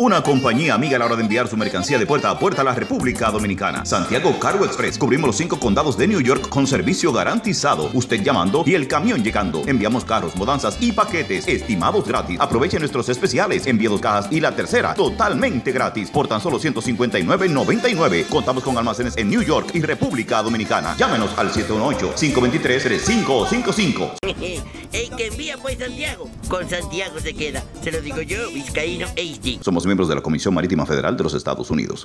Una compañía amiga a la hora de enviar su mercancía de puerta a puerta a la República Dominicana. Santiago Cargo Express. Cubrimos los cinco condados de New York con servicio garantizado. Usted llamando y el camión llegando. Enviamos carros, mudanzas y paquetes estimados gratis. Aproveche nuestros especiales. Envíe dos cajas y la tercera totalmente gratis por tan solo 159.99. Contamos con almacenes en New York y República Dominicana. Llámenos al 718-523-3555. El que envía pues Santiago. Con Santiago se queda. Se lo digo yo, Vizcaíno HD. Somos miembros de la Comisión Marítima Federal de los Estados Unidos.